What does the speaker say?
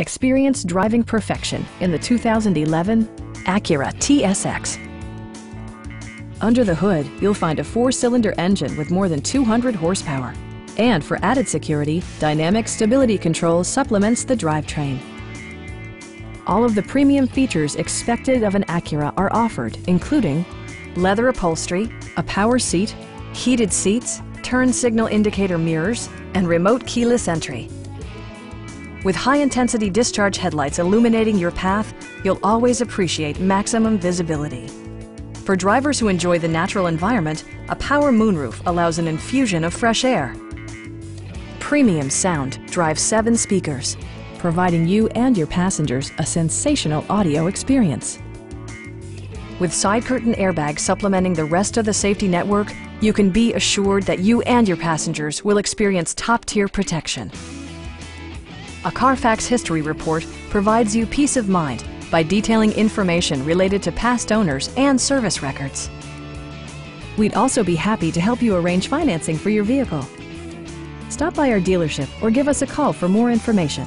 Experience driving perfection in the 2011 Acura TSX. Under the hood, you'll find a four-cylinder engine with more than 200 horsepower. And for added security, Dynamic Stability Control supplements the drivetrain. All of the premium features expected of an Acura are offered, including leather upholstery, a power seat, heated seats, turn signal indicator mirrors, and remote keyless entry. With high-intensity discharge headlights illuminating your path, you'll always appreciate maximum visibility. For drivers who enjoy the natural environment, a power moonroof allows an infusion of fresh air. Premium sound drives seven speakers, providing you and your passengers a sensational audio experience. With side curtain airbags supplementing the rest of the safety network, you can be assured that you and your passengers will experience top-tier protection. A Carfax history report provides you peace of mind by detailing information related to past owners and service records. We'd also be happy to help you arrange financing for your vehicle. Stop by our dealership or give us a call for more information.